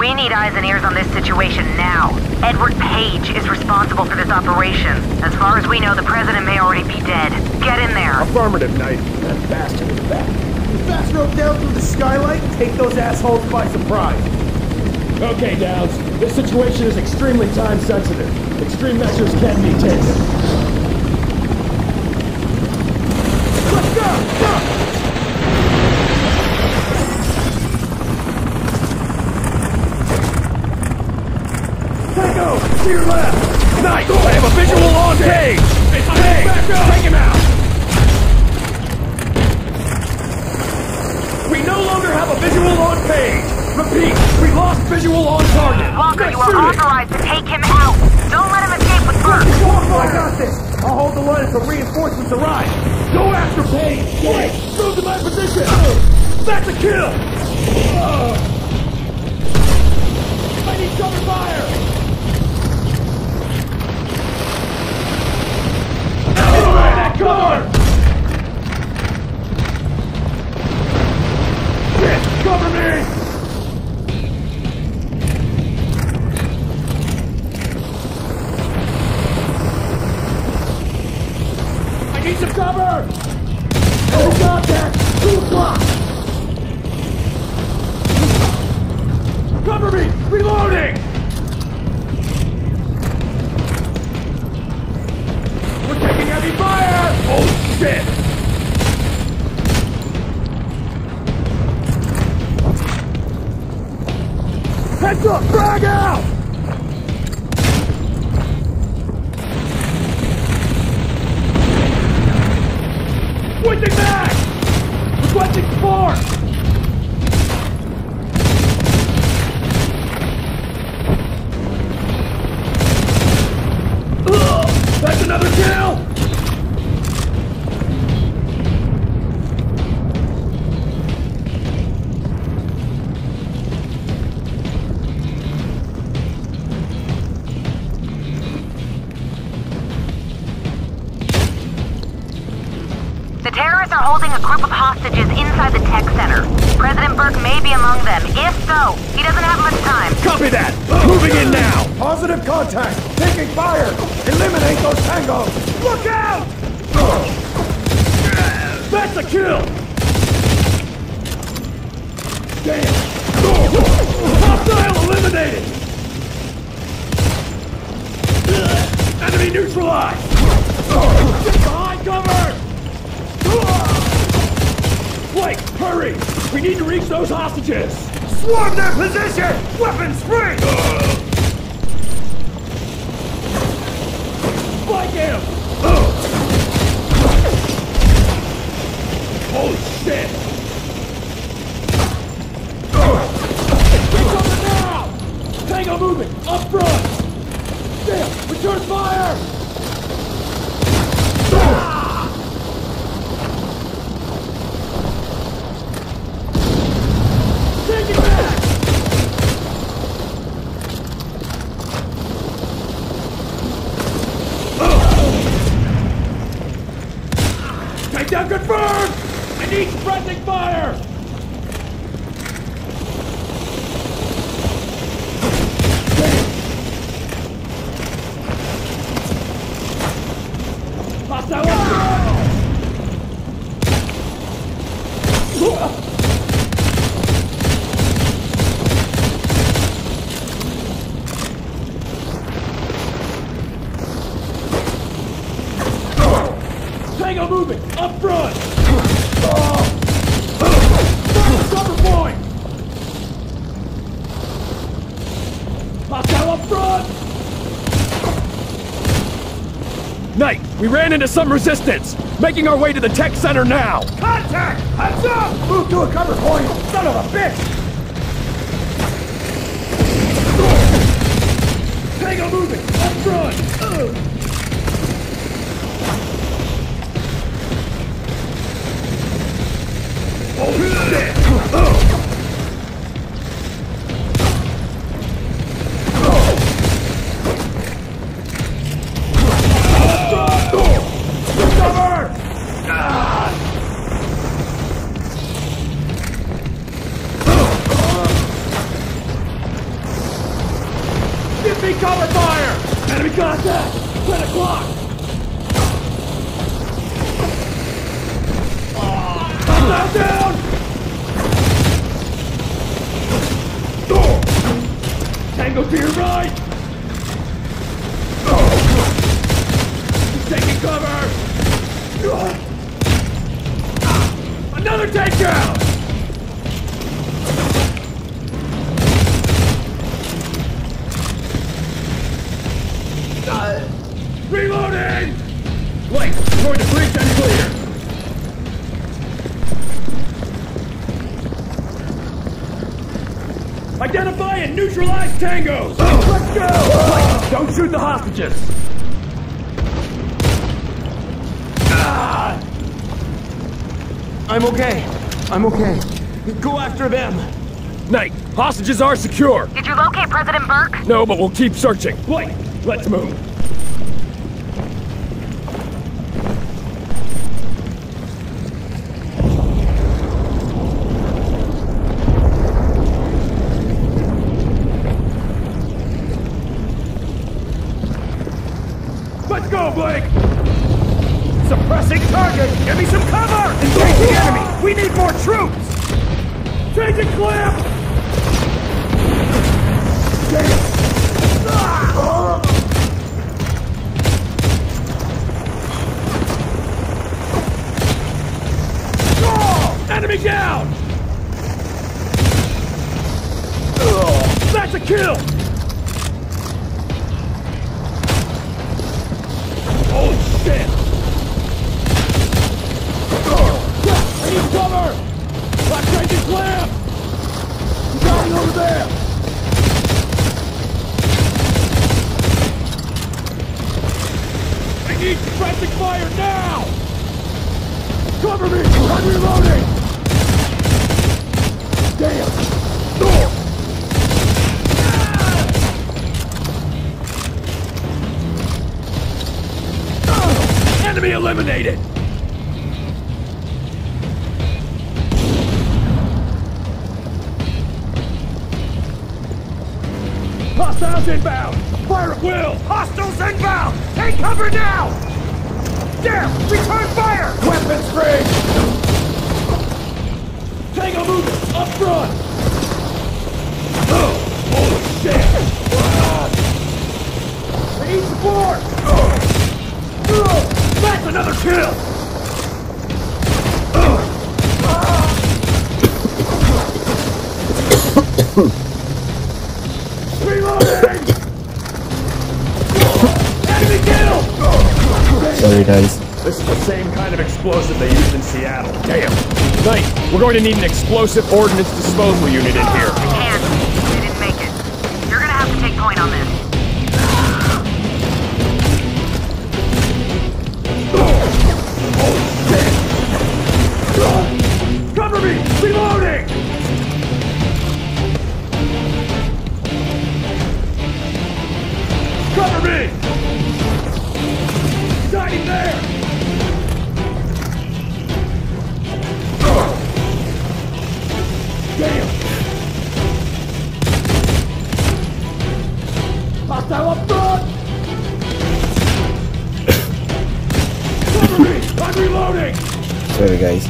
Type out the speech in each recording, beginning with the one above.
We need eyes and ears on this situation now. Edward Page is responsible for this operation. As far as we know, the president may already be dead. Get in there. Affirmative, Knight. That bastard is back. Fast rope down through the skylight take those assholes by surprise. Okay, Downs. This situation is extremely time sensitive. Extreme measures can be taken. Let's go! Go! Tango, to your left! Knight, I have a visual on Page! It's Page! Take him out! We no longer have a visual on Page! Repeat, we lost visual on target! Walker, you are authorized to take him out. Don't let him escape with Burke. I got this! I'll hold the line until reinforcements arrive! Go after Page! Wait! Move to my position! That's a kill! Uh, I need cover fire! Anyway, that cover! Shit! Cover me! I need some cover! No contact! Two o'clock! Cover me! Reloading! Copy that! Oh, Moving in now! Positive contact! Taking fire! Eliminate those tangos! Look out! That's a kill! Damn! Hostile eliminated! Enemy neutralized! Get behind cover! Blake, hurry! We need to reach those hostages! Swarm their position! Weapons free! Spike him! Holy shit! Tango moving! Up front! Damn! Return fire! Take it back! Takedown confirmed! I need suppressing fire! Hostile on front! Tango moving! Up front! Cover point! Hostile up front! Knight, we ran into some resistance! Making our way to the tech center now! Contact! Heads up! Move to a cover point! Son of a bitch! Tango moving! Up front! Ugh. Tango to your right! Oh. Taking cover! Another takedown! Neutralize tangos! Let's go! Don't shoot the hostages! I'm okay. I'm okay. Go after them. Knight, hostages are secure. Did you locate President Burke? No, but we'll keep searching. Wait, let's move. Go, Blake! Suppressing target! Give me some cover! Engage the enemy! We need more troops! Changing clamp! Ah! Enemy down! Oh, That's a kill! Over there! I need suppressing fire now! Cover me! I'm! Damn! Oh. Ah! Enemy eliminated! Hostiles inbound! Fire at will! Hostiles inbound! Take cover now! Damn! Return fire! Weapons free! Tango moving! Up front! Oh! Holy shit! Ah! I need support! Oh. Oh. That's another kill! Oh. Ah. Sorry guys. This is the same kind of explosive they used in Seattle. Damn. Knight, we're going to need an explosive ordnance disposal unit in here. And they didn't make it. You're gonna have to take point on this. Cover me! Reloading! Cover me! Hiding there! Sorry guys.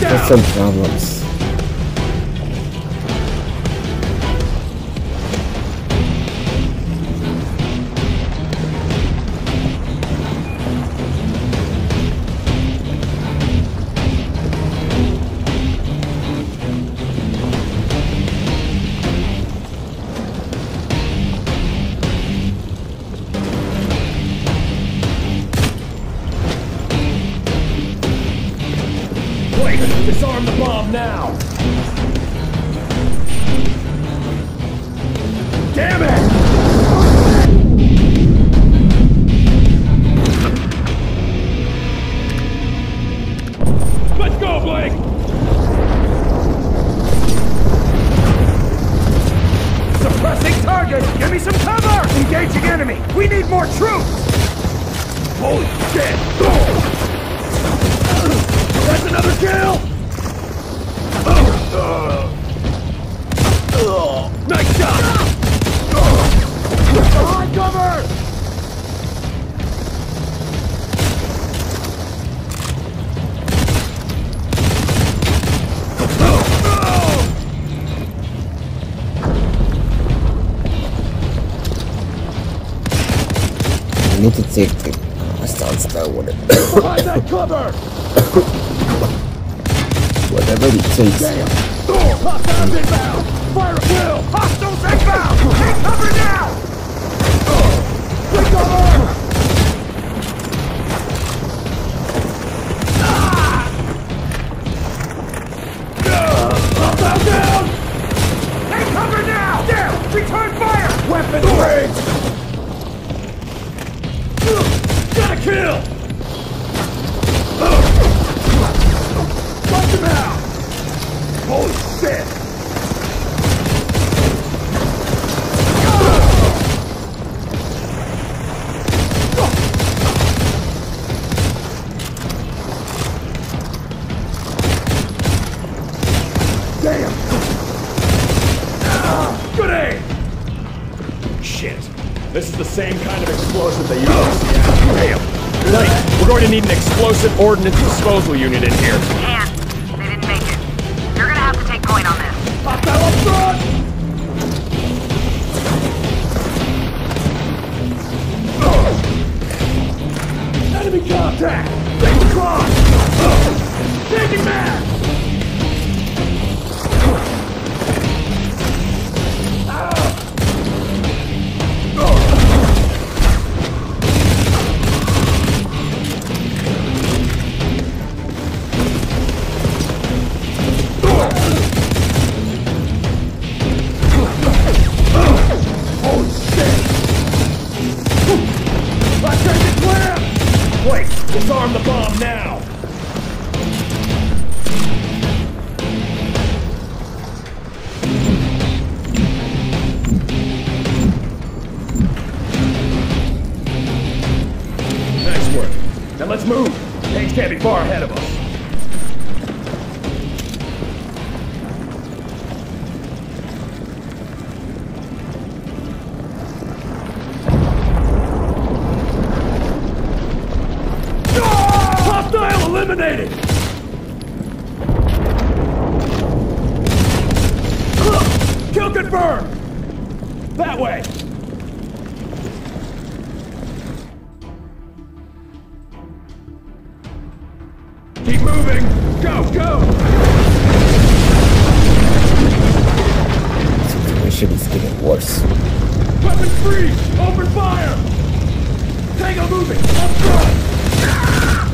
That's some problems. Holy shit! That's another kill! Oh. Oh. Nice shot! Behind cover! минуты цельки stance down with it. Behind that cover! Whatever it takes. Damn! Inbound! Fire This is the same kind of explosive they use in Seattle. Damn! We're going to need an explosive ordnance disposal unit in here. Can't. They didn't make it. You're gonna have to take point on this. Hostile up front!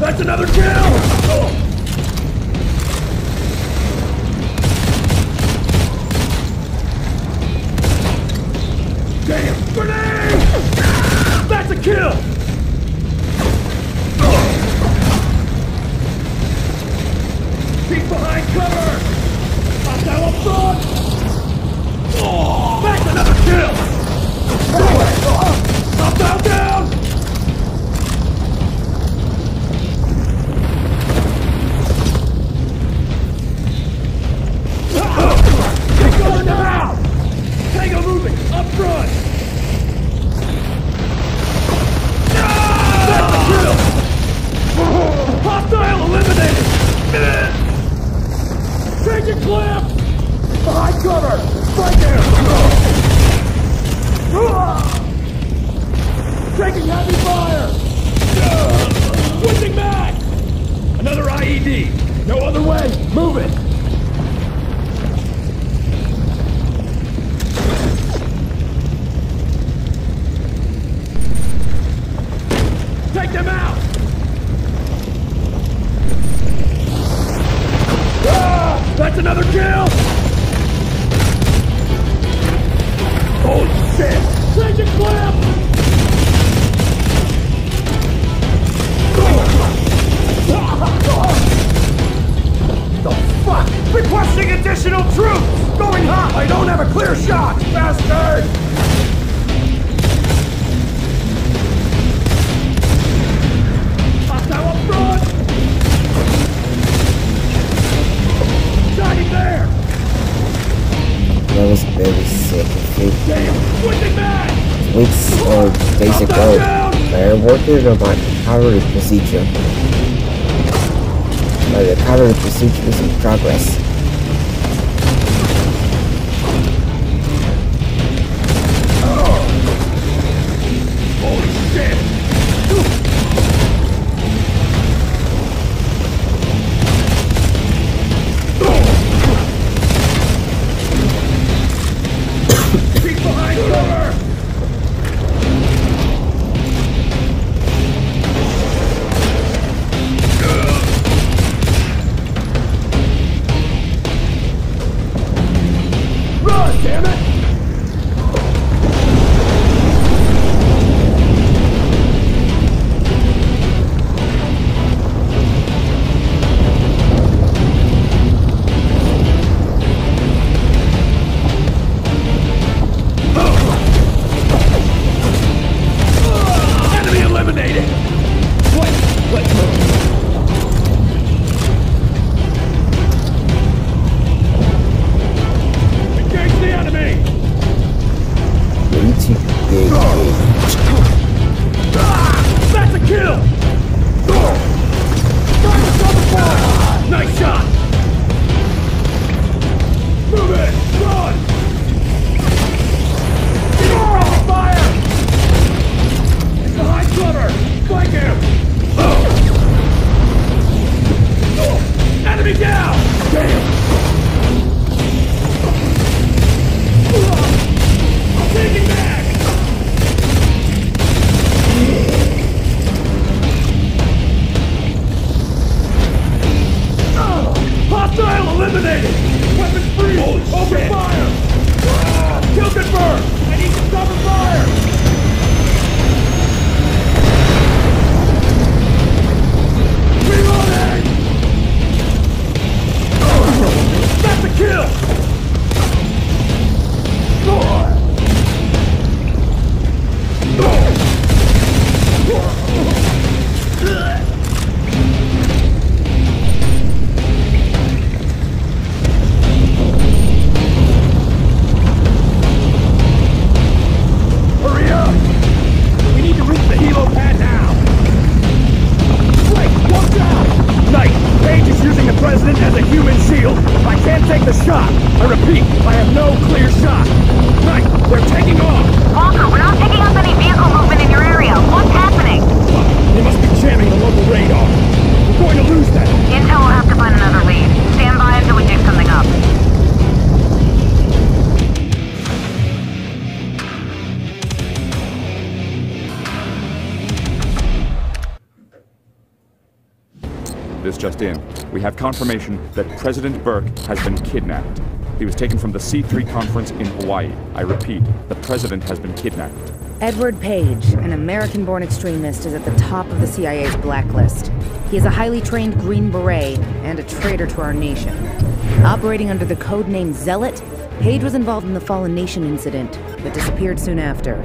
That's another kill! Damn! Grenade! Ah, that's a kill! Another kill! Holy shit! Take it, Cliff! The fuck? Requesting additional troops! Going hot! I don't have a clear shot! Bastard! Or days ago, I working on my recovery procedure. My recovery procedure is in progress. Shot. I repeat, I have no clear shot. Knight, they're taking off! Walker, we're not picking up any vehicle movement in your area. What's happening? They must be jamming the local radar. We're going to lose them. Intel will have to find another lead. Stand by until we dig something up. This just in. We have confirmation that President Burke has been kidnapped. He was taken from the C3 conference in Hawaii. I repeat, the president has been kidnapped. Edward Page, an American born extremist, is at the top of the CIA's blacklist. He is a highly trained Green Beret and a traitor to our nation. Operating under the code name Zealot, Page was involved in the Fallen Nation incident, but disappeared soon after.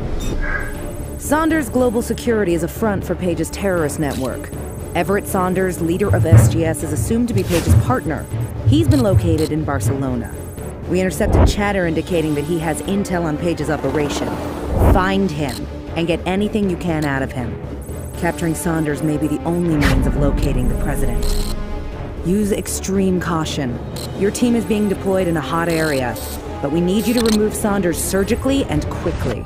Saunders Global Security is a front for Page's terrorist network. Everett Saunders, leader of SGS, is assumed to be Page's partner. He's been located in Barcelona. We intercepted chatter indicating that he has intel on Page's operation. Find him and get anything you can out of him. Capturing Saunders may be the only means of locating the president. Use extreme caution. Your team is being deployed in a hot area, but we need you to remove Saunders surgically and quickly.